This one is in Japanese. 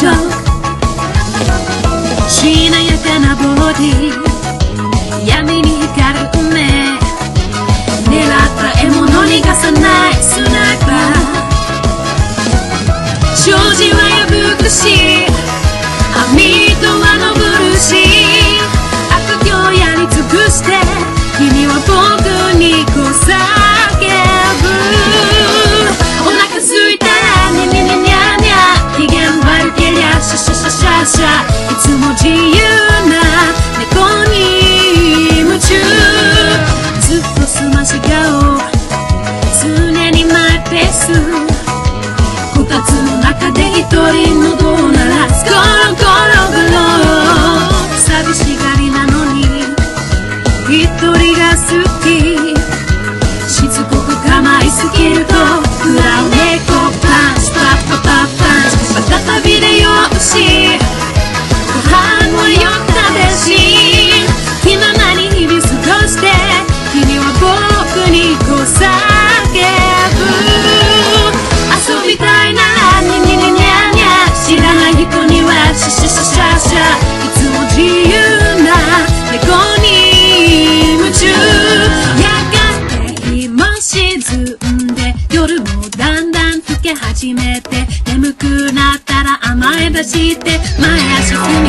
しなやかなボディ闇に光る目狙った獲物逃がさないスナイパー障子は破くし網戸は登るし悪行やり尽くして君は僕にこうっとすまし顔常にマイペース。こたつの中で一人のドー鳴らすゴロゴロゴロ寂しがりなのに。一人が好き。しつこく構いすぎると。食らう猫パンチパッパパパン。チまたびれよし始めて眠くなったら甘え出して前足